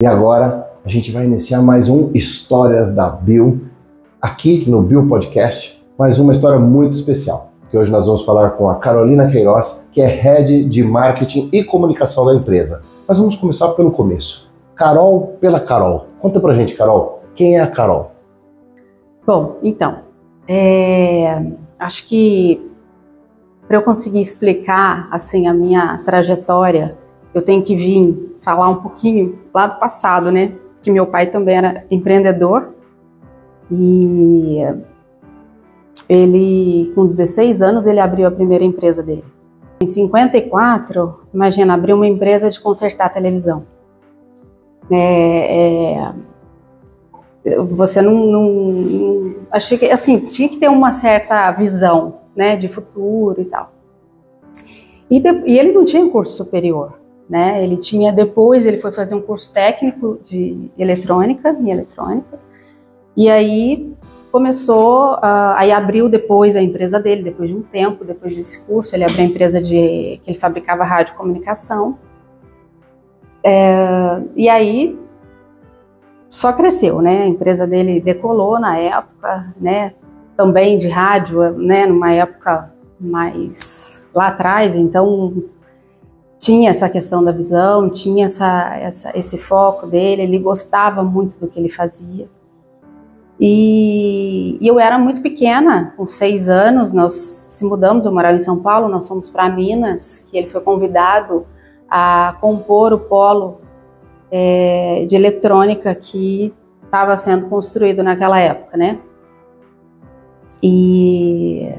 E agora a gente vai iniciar mais um Histórias da Bill, aqui no Bill Podcast, mais uma história muito especial, que hoje nós vamos falar com a Carolina Queiroz, que é Head de Marketing e Comunicação da empresa. Mas vamos começar pelo começo. Carol pela Carol. Conta pra gente, Carol, quem é a Carol? Bom, então, é, acho que para eu conseguir explicar assim a minha trajetória, eu tenho que vir falar um pouquinho lá do passado, né? Que meu pai também era empreendedor e ele, com 16 anos, ele abriu a primeira empresa dele. Em 54, imagina, abriu uma empresa de consertar televisão. É, é, você não, não, não, achei que assim tinha que ter uma certa visão, né, de futuro e tal. E, de, e ele não tinha curso superior né? Ele tinha depois ele foi fazer um curso técnico de eletrônica, em eletrônica, e aí começou, uh, aí abriu depois a empresa dele, depois de um tempo, depois desse curso, ele abriu a empresa de que ele fabricava rádio comunicação. É, e aí só cresceu, né? A empresa dele decolou na época, né? Também de rádio, né? Numa época mais lá atrás, então tinha essa questão da visão, tinha essa, essa, esse foco dele, ele gostava muito do que ele fazia. E, e, eu era muito pequena, com seis anos, nós se mudamos, eu morava em São Paulo, nós fomos para Minas, que ele foi convidado a compor o polo é, de eletrônica que estava sendo construído naquela época, né? E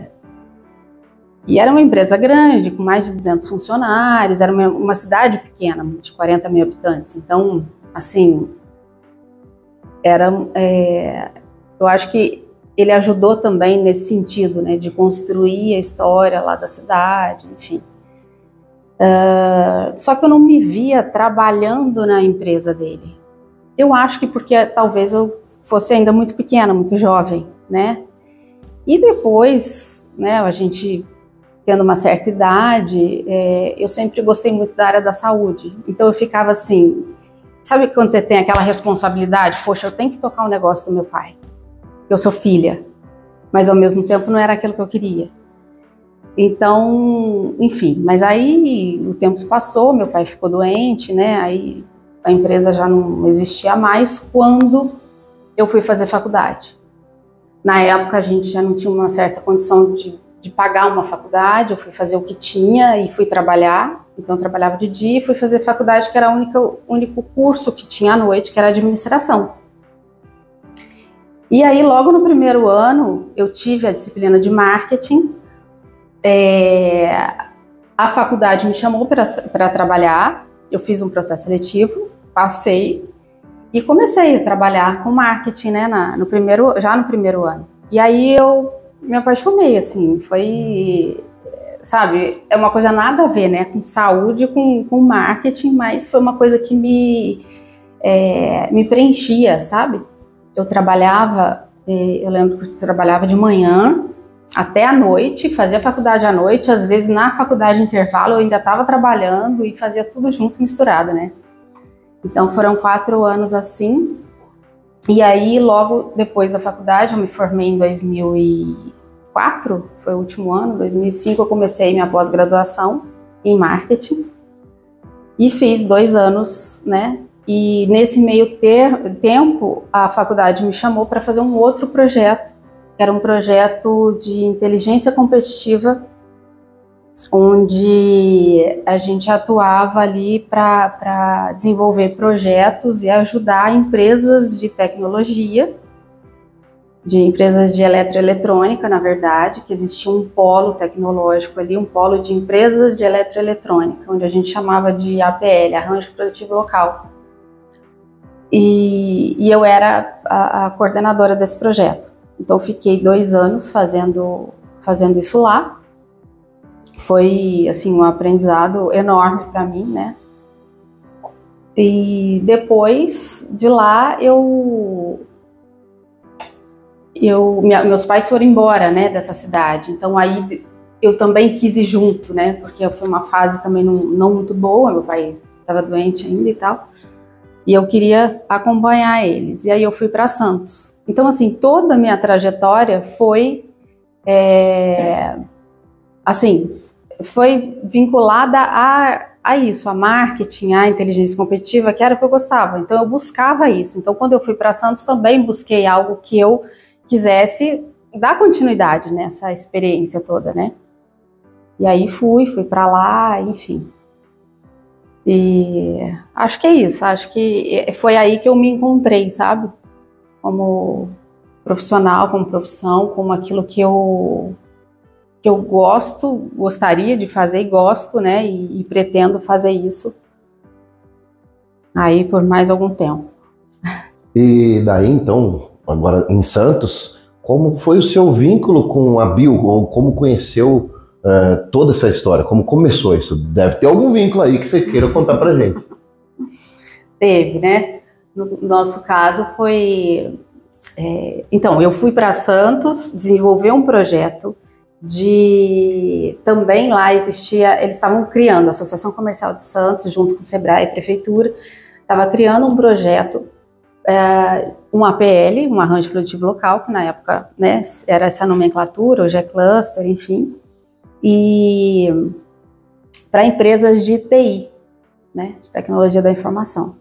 e era uma empresa grande, com mais de 200 funcionários, era uma, uma cidade pequena, de 40 mil habitantes. Então, assim, era, é, eu acho que ele ajudou também nesse sentido, né, de construir a história lá da cidade, enfim. Uh, só que eu não me via trabalhando na empresa dele. Eu acho que porque talvez eu fosse ainda muito pequena, muito jovem, né? E depois, né, a gente tendo uma certa idade, é, eu sempre gostei muito da área da saúde. Então eu ficava assim, sabe quando você tem aquela responsabilidade? Poxa, eu tenho que tocar o um negócio do meu pai. Eu sou filha, mas ao mesmo tempo não era aquilo que eu queria. Então, enfim, mas aí o tempo passou, meu pai ficou doente, né? Aí a empresa já não existia mais quando eu fui fazer faculdade. Na época a gente já não tinha uma certa condição de de pagar uma faculdade, eu fui fazer o que tinha e fui trabalhar. Então eu trabalhava de dia e fui fazer faculdade, que era o único curso que tinha à noite, que era administração. E aí, logo no primeiro ano, eu tive a disciplina de marketing. É, a faculdade me chamou para trabalhar, eu fiz um processo seletivo, passei e comecei a trabalhar com marketing, né, na, no primeiro, já no primeiro ano. E aí eu me apaixonei, assim, foi, sabe, é uma coisa nada a ver, né, com saúde, com, com marketing, mas foi uma coisa que me, é, me preenchia, sabe? Eu trabalhava, é, eu lembro que eu trabalhava de manhã até a noite, fazia faculdade à noite, às vezes na faculdade intervalo eu ainda estava trabalhando e fazia tudo junto, misturado, né? Então foram quatro anos assim, e aí, logo depois da faculdade, eu me formei em 2004, foi o último ano, 2005 eu comecei minha pós-graduação em marketing e fiz dois anos, né? E nesse meio ter, tempo, a faculdade me chamou para fazer um outro projeto, que era um projeto de inteligência competitiva onde a gente atuava ali para desenvolver projetos e ajudar empresas de tecnologia, de empresas de eletroeletrônica, na verdade, que existia um polo tecnológico ali, um polo de empresas de eletroeletrônica, onde a gente chamava de APL, Arranjo Produtivo Local. E, e eu era a, a coordenadora desse projeto. Então, fiquei dois anos fazendo, fazendo isso lá foi assim um aprendizado enorme para mim, né? E depois de lá eu eu minha, meus pais foram embora, né, dessa cidade. Então aí eu também quis ir junto, né? Porque foi uma fase também não, não muito boa, meu pai estava doente ainda e tal. E eu queria acompanhar eles. E aí eu fui para Santos. Então, assim, toda a minha trajetória foi. É, assim, foi vinculada a, a isso, a marketing, a inteligência competitiva, que era o que eu gostava. Então, eu buscava isso. Então, quando eu fui para Santos, também busquei algo que eu quisesse dar continuidade nessa experiência toda, né? E aí fui, fui para lá, enfim. E acho que é isso, acho que foi aí que eu me encontrei, sabe? Como profissional, como profissão, como aquilo que eu que eu gosto, gostaria de fazer e gosto, né? E, e pretendo fazer isso aí por mais algum tempo. E daí então, agora em Santos, como foi o seu vínculo com a Bill, ou como conheceu uh, toda essa história? Como começou isso? Deve ter algum vínculo aí que você queira contar pra gente. Teve, né? No nosso caso foi. É, então, eu fui para Santos desenvolver um projeto de. Também lá existia. Eles estavam criando, a Associação Comercial de Santos, junto com o Sebrae e Prefeitura, estava criando um projeto é, um APL, um arranjo produtivo local, que na época né, era essa nomenclatura, hoje é cluster, enfim, e para empresas de TI, né, de tecnologia da informação.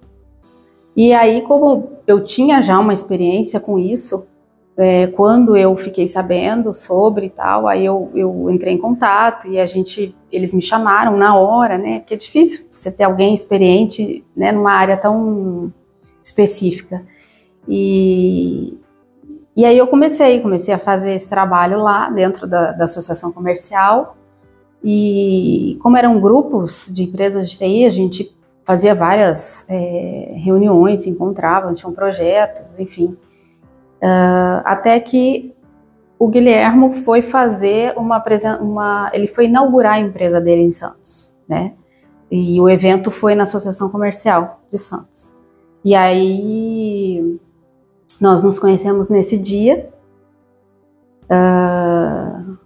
E aí, como eu tinha já uma experiência com isso, é, quando eu fiquei sabendo sobre e tal, aí eu, eu entrei em contato e a gente, eles me chamaram na hora, né, porque é difícil você ter alguém experiente, né, numa área tão específica. E, e aí eu comecei, comecei a fazer esse trabalho lá dentro da, da associação comercial. E como eram grupos de empresas de TI, a gente fazia várias é, reuniões, se encontravam, tinham projetos, enfim. Uh, até que o Guilhermo foi fazer uma, uma, ele foi inaugurar a empresa dele em Santos, né? E o evento foi na Associação Comercial de Santos. E aí nós nos conhecemos nesse dia. Uh,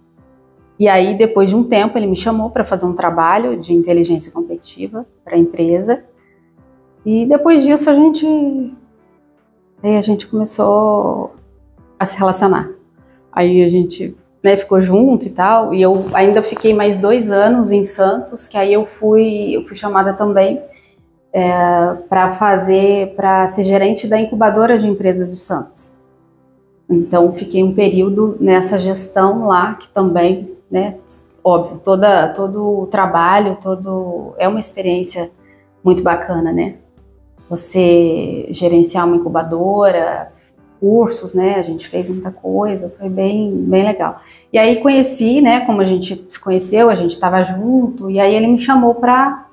e aí, depois de um tempo, ele me chamou para fazer um trabalho de inteligência competitiva para a empresa. E depois disso a gente aí a gente começou a se relacionar. Aí a gente né, ficou junto e tal. E eu ainda fiquei mais dois anos em Santos, que aí eu fui eu fui chamada também é, para fazer, para ser gerente da incubadora de empresas de Santos. Então, fiquei um período nessa gestão lá, que também, né, óbvio, toda, todo o trabalho, todo é uma experiência muito bacana, né? Você gerenciar uma incubadora, cursos, né? A gente fez muita coisa, foi bem, bem legal. E aí conheci, né? Como a gente se conheceu, a gente estava junto, e aí ele me chamou para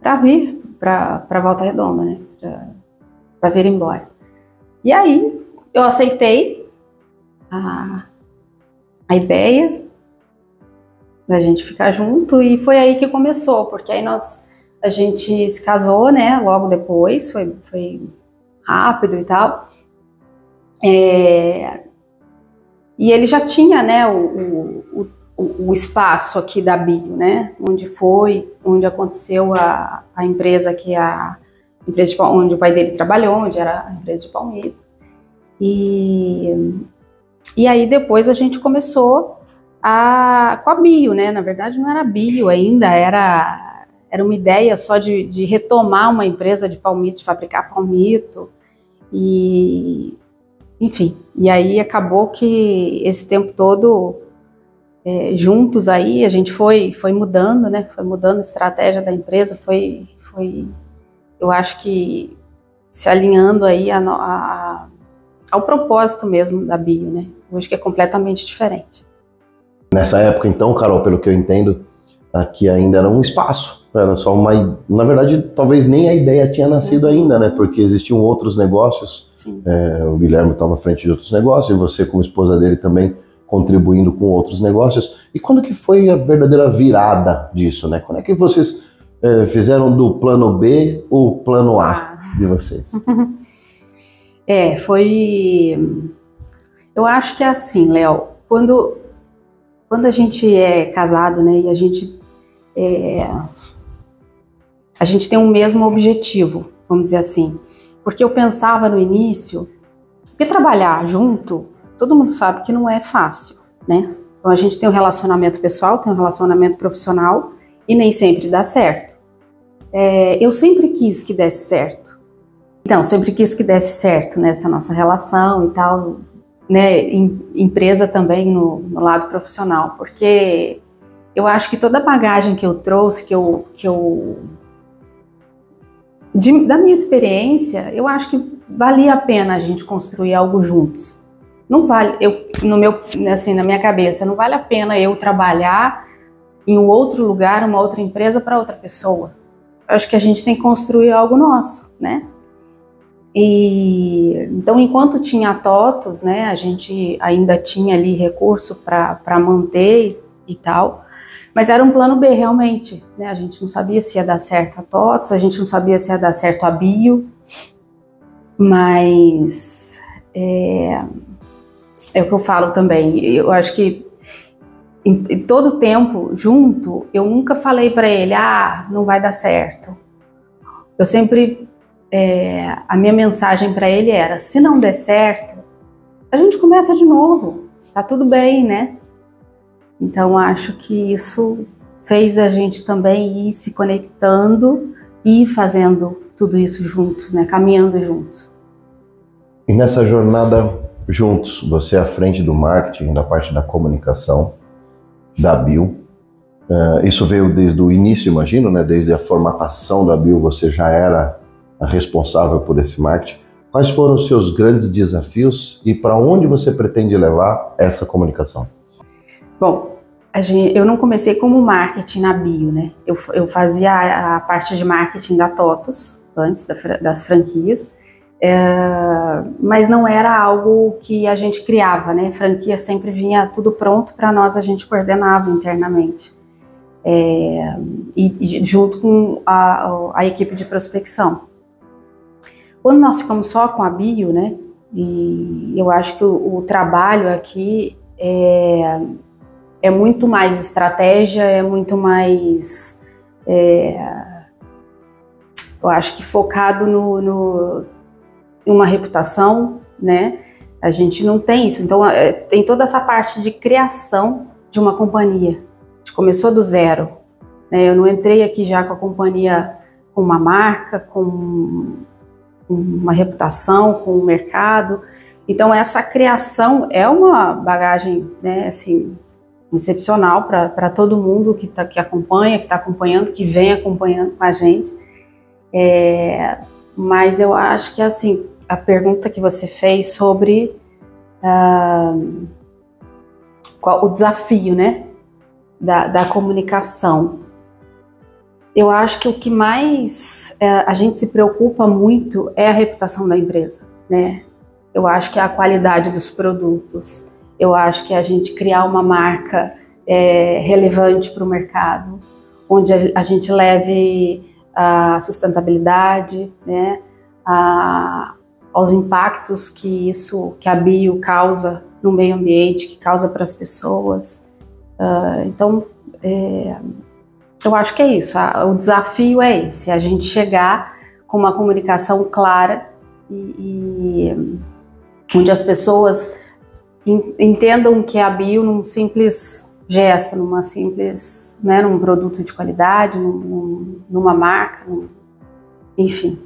para vir para Volta Redonda, né? Para vir embora. E aí eu aceitei a, a ideia da gente ficar junto e foi aí que começou, porque aí nós a gente se casou, né? Logo depois, foi, foi rápido e tal. É, e ele já tinha, né, o, o, o, o, espaço aqui da Bio, né? Onde foi, onde aconteceu a, a empresa que a empresa de, onde o pai dele trabalhou, onde era a empresa de palmito. E, e aí depois a gente começou a, com a bio, né? Na verdade não era bio ainda, era, era uma ideia só de, de retomar uma empresa de palmito, de fabricar palmito. E enfim, e aí acabou que esse tempo todo é, juntos aí, a gente foi, foi mudando, né? Foi mudando a estratégia da empresa, foi, foi eu acho que se alinhando aí a, a, ao propósito mesmo da Bio, né? Hoje que é completamente diferente. Nessa época, então, Carol, pelo que eu entendo, aqui ainda era um espaço, era só uma. Na verdade, talvez nem a ideia tinha nascido uhum. ainda, né? Porque existiam outros negócios. É, o Guilherme estava à frente de outros negócios, e você, como esposa dele, também contribuindo com outros negócios. E quando que foi a verdadeira virada disso, né? Quando é que vocês é, fizeram do plano B o plano A ah. de vocês? É, foi. Eu acho que é assim, Léo. Quando, quando a gente é casado, né, e a gente é, a gente tem o um mesmo objetivo, vamos dizer assim. Porque eu pensava no início, que trabalhar junto, todo mundo sabe que não é fácil, né? Então a gente tem um relacionamento pessoal, tem um relacionamento profissional e nem sempre dá certo. É, eu sempre quis que desse certo. Então, sempre quis que desse certo nessa nossa relação e tal, né? Em, empresa também no, no lado profissional, porque eu acho que toda a bagagem que eu trouxe, que eu, que eu de, da minha experiência, eu acho que valia a pena a gente construir algo juntos. Não vale, eu, no meu, assim, na minha cabeça, não vale a pena eu trabalhar em um outro lugar, uma outra empresa para outra pessoa. Eu acho que a gente tem que construir algo nosso, né? E então, enquanto tinha TOTOS, né, a gente ainda tinha ali recurso para manter e tal. Mas era um plano B, realmente. Né? A gente não sabia se ia dar certo a TOTOS, a gente não sabia se ia dar certo a Bio, mas é, é o que eu falo também. Eu acho que em, em todo tempo, junto, eu nunca falei para ele, ah, não vai dar certo. Eu sempre, é, a minha mensagem para ele era, se não der certo, a gente começa de novo, tá tudo bem, né? Então acho que isso fez a gente também ir se conectando e fazendo tudo isso juntos, né? Caminhando juntos. E nessa jornada juntos, você à frente do marketing, da parte da comunicação da Bill, uh, isso veio desde o início, imagino, né? Desde a formatação da Bill, você já era responsável por esse marketing. Quais foram os seus grandes desafios e para onde você pretende levar essa comunicação? Bom, gente, eu não comecei como marketing na bio, né? Eu, eu fazia a, a, parte de marketing da TOTOS, antes da, das franquias, é, mas não era algo que a gente criava, né? Franquia sempre vinha tudo pronto para nós, a gente coordenava internamente. É, e, e, junto com a, a, equipe de prospecção. Quando nós ficamos só com a bio, né? E eu acho que o, o trabalho aqui é, é muito mais estratégia, é muito mais. É, eu acho que focado no, no, em uma reputação, né? A gente não tem isso. Então, é, tem toda essa parte de criação de uma companhia. A gente começou do zero. Né? Eu não entrei aqui já com a companhia com uma marca, com uma reputação, com o mercado. Então, essa criação é uma bagagem, né, assim, excepcional para todo mundo que, tá, que acompanha, que está acompanhando, que vem acompanhando com a gente. É, mas eu acho que assim a pergunta que você fez sobre uh, qual o desafio, né, da, da, comunicação. Eu acho que o que mais é, a gente se preocupa muito é a reputação da empresa, né? Eu acho que é a qualidade dos produtos, eu acho que a gente criar uma marca é, relevante para o mercado, onde a, a, gente leve a sustentabilidade, né, a, aos impactos que isso, que a bio causa no meio ambiente, que causa para as pessoas. Uh, então, é, eu acho que é isso. A, o desafio é esse: a gente chegar com uma comunicação clara e, e onde as pessoas entendam que a bio num simples gesto, numa simples, né, num produto de qualidade, num, numa marca, num, enfim.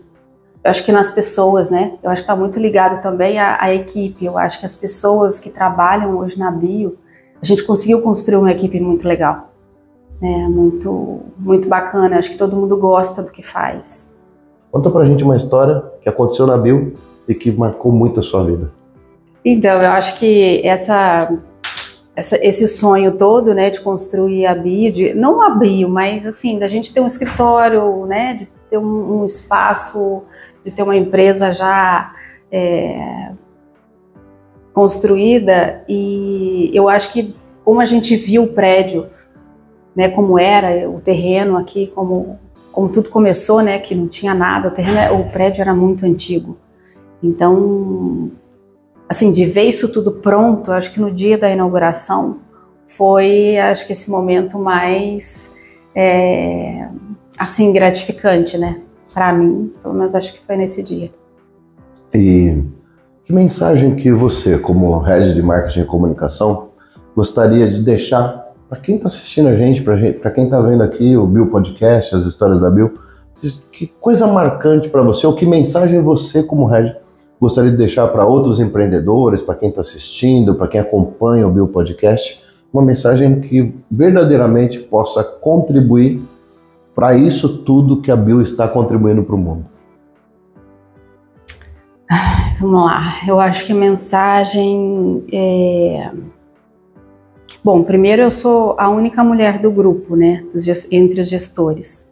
Eu acho que nas pessoas, né? Eu acho que está muito ligado também à, à, equipe. Eu acho que as pessoas que trabalham hoje na bio, a gente conseguiu construir uma equipe muito legal, né? Muito, muito bacana. Eu acho que todo mundo gosta do que faz. Conta pra gente uma história que aconteceu na bio e que marcou muito a sua vida. Então, eu acho que essa, essa, esse sonho todo, né, de construir a bio, de, não a bio, mas assim, da gente ter um escritório, né, de ter um, um espaço, de ter uma empresa já é, construída, e eu acho que como a gente viu o prédio, né, como era o terreno aqui, como, como tudo começou, né, que não tinha nada, o terreno, o prédio era muito antigo. Então, assim, de ver isso tudo pronto, acho que no dia da inauguração foi, acho que esse momento mais, é, assim, gratificante, né? para mim, pelo menos acho que foi nesse dia. E que mensagem que você, como head de marketing e comunicação, gostaria de deixar para quem está assistindo a gente, para quem está vendo aqui o Bill Podcast, as histórias da Bill? Que coisa marcante para você, ou que mensagem você, como head, gostaria de deixar para outros empreendedores, para quem está assistindo, para quem acompanha o Bill Podcast? Uma mensagem que verdadeiramente possa contribuir para isso tudo que a Bill está contribuindo para o mundo. Vamos lá, eu acho que a mensagem é... Bom, primeiro eu sou a única mulher do grupo, né, entre os gestores.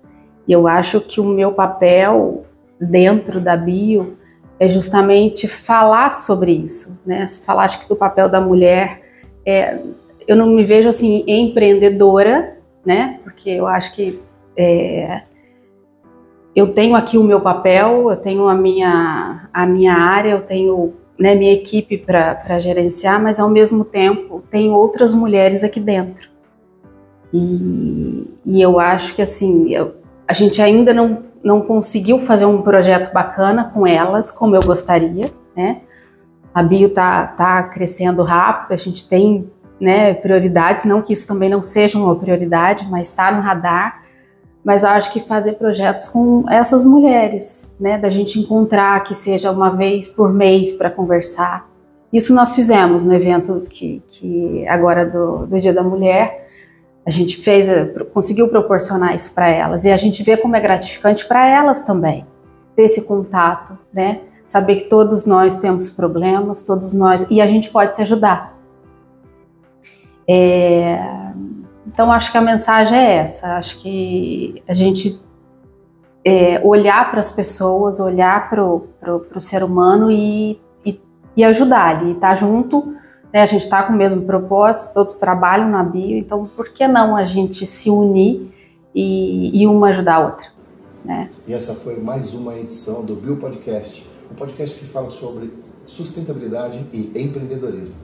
E eu acho que o meu papel dentro da bio é justamente falar sobre isso, né? Falar acho que do papel da mulher é, eu não me vejo assim empreendedora, né? Porque eu acho que é, eu tenho aqui o meu papel, eu tenho a minha, a minha área, eu tenho né, minha equipe para gerenciar, mas ao mesmo tempo tem outras mulheres aqui dentro. E, e eu acho que assim, eu, a gente ainda não, não conseguiu fazer um projeto bacana com elas, como eu gostaria, né? A Bio tá, tá crescendo rápido, a gente tem né, prioridades, não que isso também não seja uma prioridade, mas está no radar mas eu acho que fazer projetos com essas mulheres, né, da gente encontrar que seja uma vez por mês para conversar. Isso nós fizemos no evento que, que agora do, do Dia da Mulher, a gente fez, conseguiu proporcionar isso para elas e a gente vê como é gratificante para elas também ter esse contato, né? Saber que todos nós temos problemas, todos nós e a gente pode se ajudar. É, então, acho que a mensagem é essa. Acho que a gente é, olhar para as pessoas, olhar para o ser humano e, e, e ajudar ali, estar tá junto. Né? A gente está com o mesmo propósito, todos trabalham na bio, então por que não a gente se unir e, e uma ajudar a outra? Né? E essa foi mais uma edição do Bio Podcast, um podcast que fala sobre sustentabilidade e empreendedorismo.